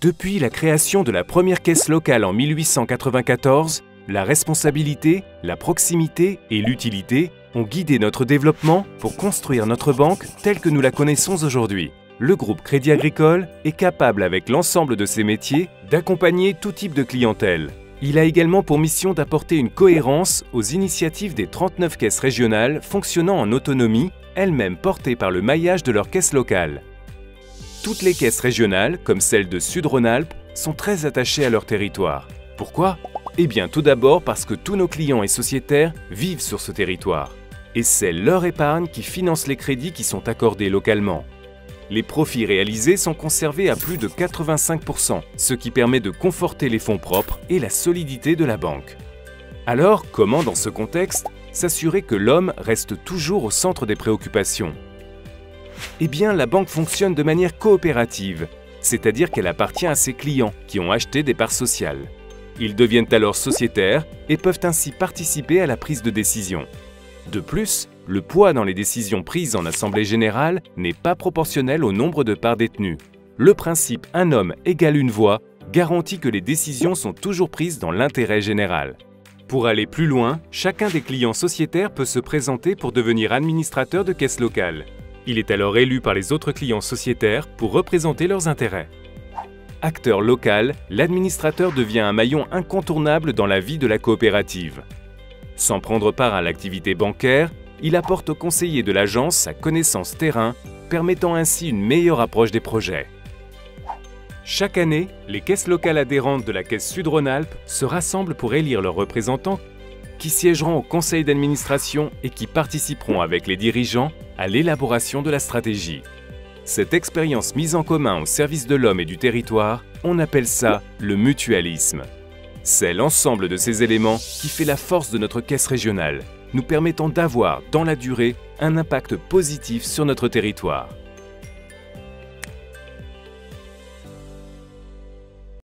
Depuis la création de la première caisse locale en 1894, la responsabilité, la proximité et l'utilité ont guidé notre développement pour construire notre banque telle que nous la connaissons aujourd'hui. Le groupe Crédit Agricole est capable, avec l'ensemble de ses métiers, d'accompagner tout type de clientèle. Il a également pour mission d'apporter une cohérence aux initiatives des 39 caisses régionales fonctionnant en autonomie, elles-mêmes portées par le maillage de leurs caisses locales. Toutes les caisses régionales, comme celle de Sud-Rhône-Alpes, sont très attachées à leur territoire. Pourquoi? Eh bien tout d'abord parce que tous nos clients et sociétaires vivent sur ce territoire. Et c'est leur épargne qui finance les crédits qui sont accordés localement. Les profits réalisés sont conservés à plus de 85%, ce qui permet de conforter les fonds propres et la solidité de la banque. Alors, comment dans ce contexte s'assurer que l'homme reste toujours au centre des préoccupations? Eh bien, la banque fonctionne de manière coopérative, c'est-à-dire qu'elle appartient à ses clients qui ont acheté des parts sociales. Ils deviennent alors sociétaires et peuvent ainsi participer à la prise de décision. De plus, le poids dans les décisions prises en Assemblée générale n'est pas proportionnel au nombre de parts détenues. Le principe « un homme égale une voix » garantit que les décisions sont toujours prises dans l'intérêt général. Pour aller plus loin, chacun des clients sociétaires peut se présenter pour devenir administrateur de caisse locale. Il est alors élu par les autres clients sociétaires pour représenter leurs intérêts. Acteur local, l'administrateur devient un maillon incontournable dans la vie de la coopérative. Sans prendre part à l'activité bancaire, il apporte aux conseillers de l'agence sa connaissance terrain, permettant ainsi une meilleure approche des projets. Chaque année, les caisses locales adhérentes de la Caisse Sud-Rhône-Alpes se rassemblent pour élire leurs représentants qui siégeront au conseil d'administration et qui participeront avec les dirigeants à l'élaboration de la stratégie. Cette expérience mise en commun au service de l'homme et du territoire, on appelle ça le mutualisme. C'est l'ensemble de ces éléments qui fait la force de notre caisse régionale, nous permettant d'avoir, dans la durée, un impact positif sur notre territoire.